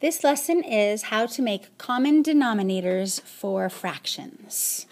This lesson is how to make common denominators for fractions.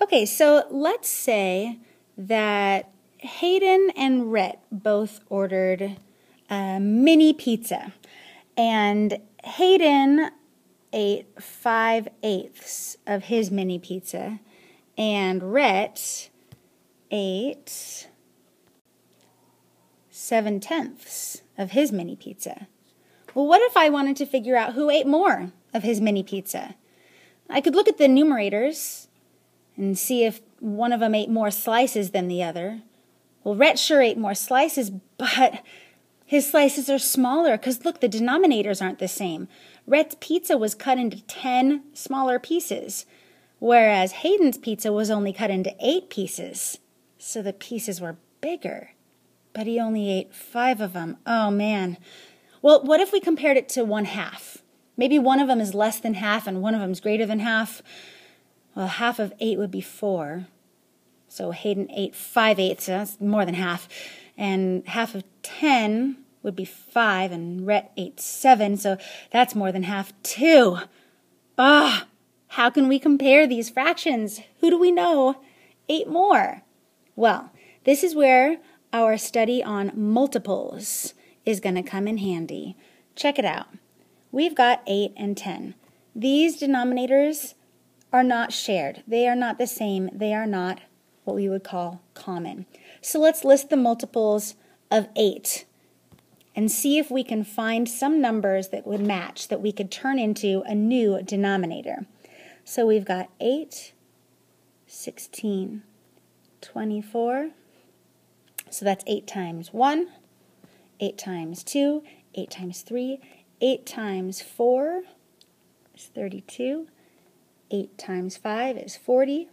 Okay, so let's say that Hayden and Rhett both ordered a mini pizza, and Hayden ate five eighths of his mini pizza, and Rhett ate seven tenths of his mini pizza. Well, what if I wanted to figure out who ate more of his mini pizza? I could look at the numerators and see if one of them ate more slices than the other. Well, Rhett sure ate more slices, but his slices are smaller because look, the denominators aren't the same. Rhett's pizza was cut into 10 smaller pieces, whereas Hayden's pizza was only cut into 8 pieces. So the pieces were bigger. But he only ate five of them. Oh man. Well, what if we compared it to one half? Maybe one of them is less than half and one of them is greater than half. Well, half of eight would be four. So Hayden ate five eighths, so that's more than half. And half of ten would be five, and Rhett ate seven, so that's more than half too. Ah, how can we compare these fractions? Who do we know ate more? Well, this is where our study on multiples is going to come in handy. Check it out. We've got 8 and 10. These denominators are not shared. They are not the same. They are not what we would call common. So let's list the multiples of 8 and see if we can find some numbers that would match that we could turn into a new denominator. So we've got 8, 16, 24, so that's 8 times 1, 8 times 2, 8 times 3, 8 times 4 is 32, 8 times 5 is 40.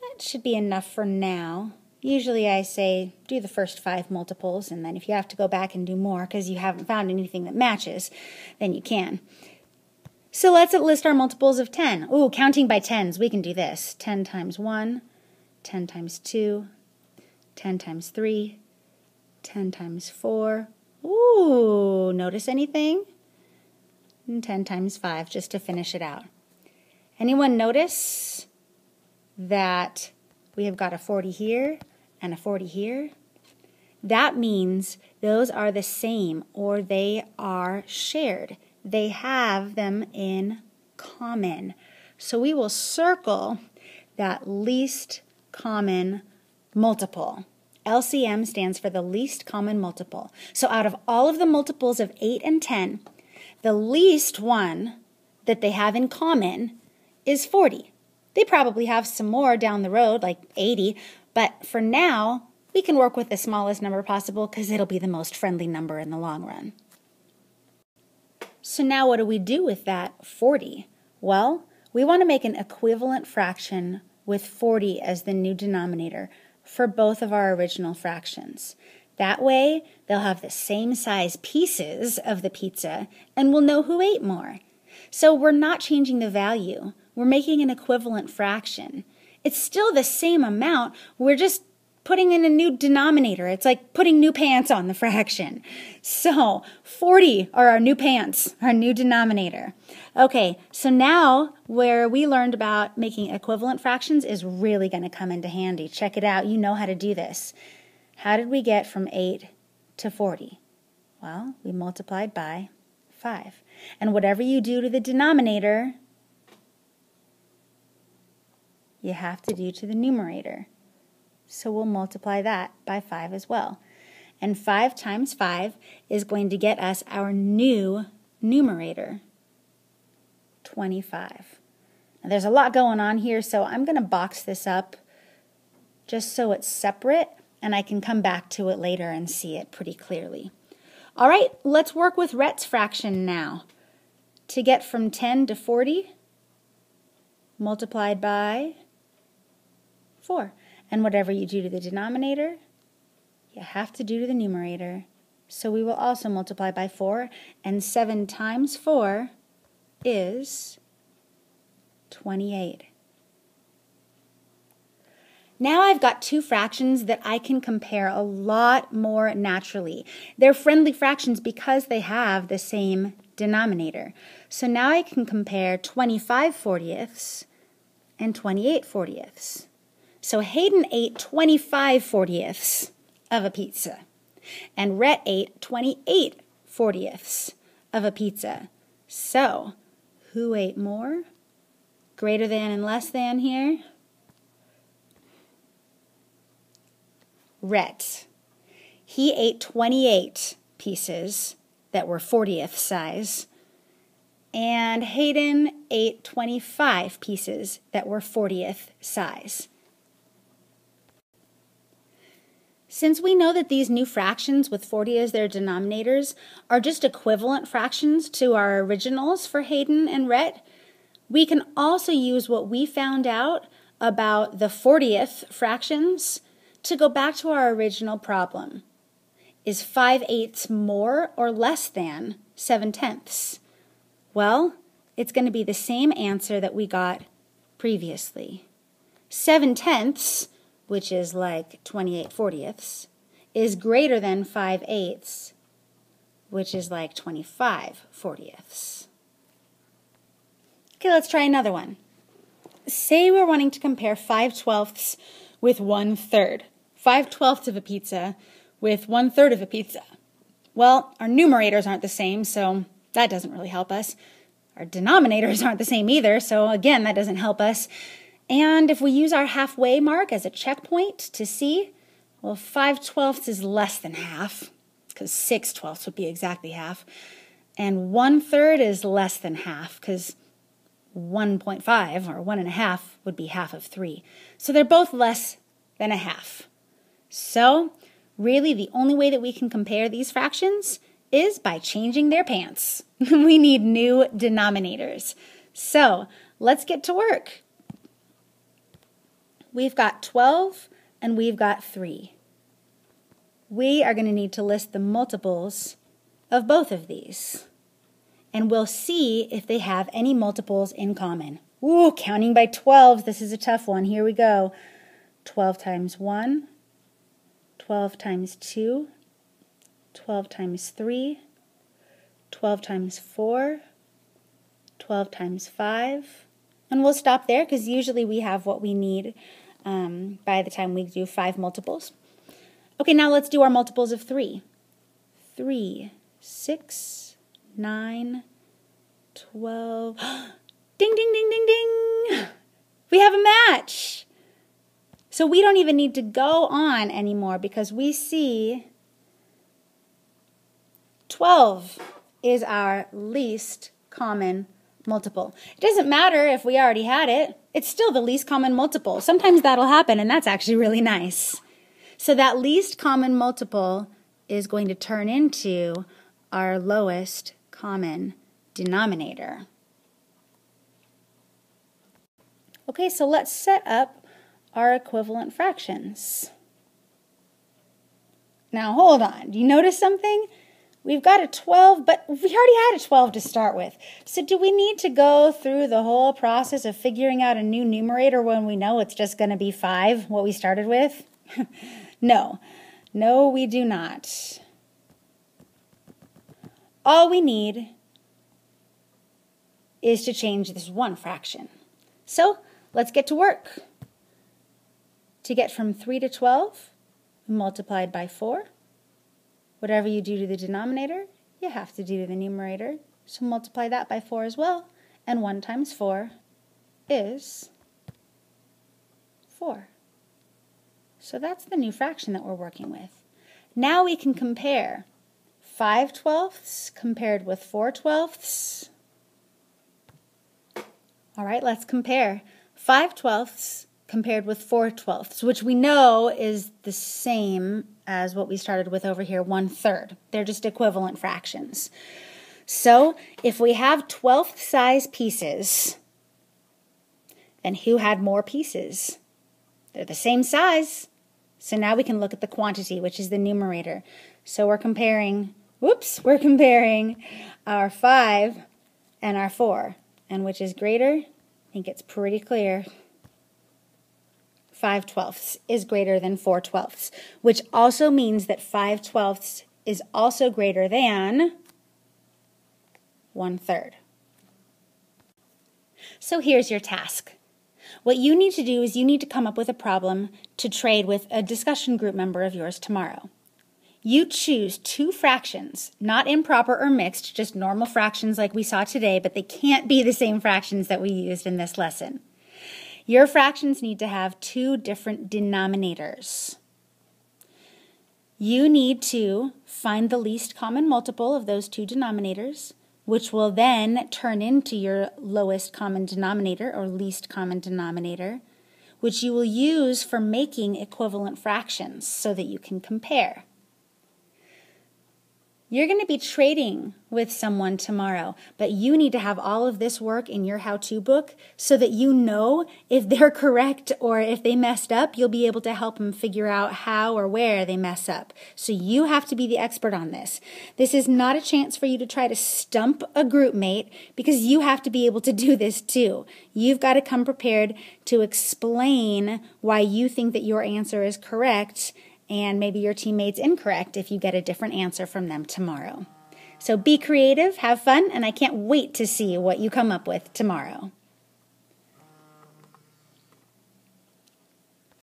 That should be enough for now. Usually I say do the first five multiples, and then if you have to go back and do more because you haven't found anything that matches, then you can. So let's list our multiples of 10. Ooh, counting by tens, we can do this. 10 times 1, 10 times 2, 10 times 3, 10 times 4. Ooh, notice anything? And 10 times 5, just to finish it out. Anyone notice that we have got a 40 here and a 40 here? That means those are the same or they are shared. They have them in common. So we will circle that least common multiple. LCM stands for the least common multiple. So out of all of the multiples of 8 and 10, the least one that they have in common is 40. They probably have some more down the road, like 80, but for now, we can work with the smallest number possible because it'll be the most friendly number in the long run. So now what do we do with that 40? Well, we want to make an equivalent fraction with 40 as the new denominator for both of our original fractions. That way, they'll have the same size pieces of the pizza and we'll know who ate more. So we're not changing the value. We're making an equivalent fraction. It's still the same amount. We're just putting in a new denominator. It's like putting new pants on the fraction. So 40 are our new pants, our new denominator. Okay, so now where we learned about making equivalent fractions is really going to come into handy. Check it out. You know how to do this. How did we get from 8 to 40? Well, we multiplied by 5. And whatever you do to the denominator, you have to do to the numerator. So we'll multiply that by 5 as well. And 5 times 5 is going to get us our new numerator, 25. Now there's a lot going on here, so I'm going to box this up just so it's separate and I can come back to it later and see it pretty clearly. All right, let's work with Rhett's fraction now. To get from 10 to 40, multiplied by 4. And whatever you do to the denominator, you have to do to the numerator. So we will also multiply by 4, and 7 times 4 is 28. Now I've got two fractions that I can compare a lot more naturally. They're friendly fractions because they have the same denominator. So now I can compare 25 fortieths and 28 fortieths. So Hayden ate 25 fortieths of a pizza, and Rhett ate 28 fortieths of a pizza. So, who ate more? Greater than and less than here? Rhett. He ate 28 pieces that were 40th size, and Hayden ate 25 pieces that were 40th size. Since we know that these new fractions with 40 as their denominators are just equivalent fractions to our originals for Hayden and Rhett, we can also use what we found out about the 40th fractions to go back to our original problem. Is 5 eighths more or less than 7 tenths? Well, it's going to be the same answer that we got previously. 7 tenths, which is like 28 fortieths, is greater than 5 eighths, which is like 25 fortieths. Okay, let's try another one. Say we're wanting to compare 5 twelfths with 1 third. 5 twelfths of a pizza with 1 third of a pizza. Well, our numerators aren't the same, so that doesn't really help us. Our denominators aren't the same either, so again, that doesn't help us. And if we use our halfway mark as a checkpoint to see, well, 5 twelfths is less than half, because 6 twelfths would be exactly half. And 1 third is less than half, because 1.5 or 1.5 would be half of 3. So they're both less than a half. So, really, the only way that we can compare these fractions is by changing their pants. we need new denominators. So let's get to work. We've got 12 and we've got 3. We are going to need to list the multiples of both of these. And we'll see if they have any multiples in common. Ooh, counting by 12. This is a tough one. Here we go. 12 times 1, 12 times 2, 12 times 3, 12 times 4, 12 times 5. And we'll stop there because usually we have what we need um, by the time we do 5 multiples. Okay, now let's do our multiples of 3. 3, 6, 9, 12. ding, ding, ding, ding, ding! We have a match! So we don't even need to go on anymore because we see 12 is our least common multiple. It doesn't matter if we already had it, it's still the least common multiple. Sometimes that'll happen, and that's actually really nice. So that least common multiple is going to turn into our lowest common denominator. Okay, so let's set up our equivalent fractions. Now hold on, do you notice something? We've got a 12, but we already had a 12 to start with. So do we need to go through the whole process of figuring out a new numerator when we know it's just going to be 5, what we started with? no. No, we do not. All we need is to change this one fraction. So let's get to work. To get from 3 to 12, we multiplied by 4. Whatever you do to the denominator, you have to do to the numerator. So multiply that by 4 as well. And 1 times 4 is 4. So that's the new fraction that we're working with. Now we can compare 5 twelfths compared with 4 twelfths. All right, let's compare 5 twelfths compared with 4 twelfths, which we know is the same as what we started with over here, one third. They're just equivalent fractions. So if we have 12th size pieces, then who had more pieces? They're the same size. So now we can look at the quantity, which is the numerator. So we're comparing, whoops, we're comparing our 5 and our 4. And which is greater? I think it's pretty clear. 5 twelfths is greater than 4 twelfths, which also means that 5 twelfths is also greater than 1 third. So here's your task. What you need to do is you need to come up with a problem to trade with a discussion group member of yours tomorrow. You choose two fractions, not improper or mixed, just normal fractions like we saw today, but they can't be the same fractions that we used in this lesson. Your fractions need to have two different denominators. You need to find the least common multiple of those two denominators which will then turn into your lowest common denominator or least common denominator, which you will use for making equivalent fractions so that you can compare. You're going to be trading with someone tomorrow, but you need to have all of this work in your how to book so that you know if they're correct or if they messed up, you'll be able to help them figure out how or where they mess up. So you have to be the expert on this. This is not a chance for you to try to stump a group mate because you have to be able to do this too. You've got to come prepared to explain why you think that your answer is correct and maybe your teammate's incorrect if you get a different answer from them tomorrow. So be creative, have fun, and I can't wait to see what you come up with tomorrow.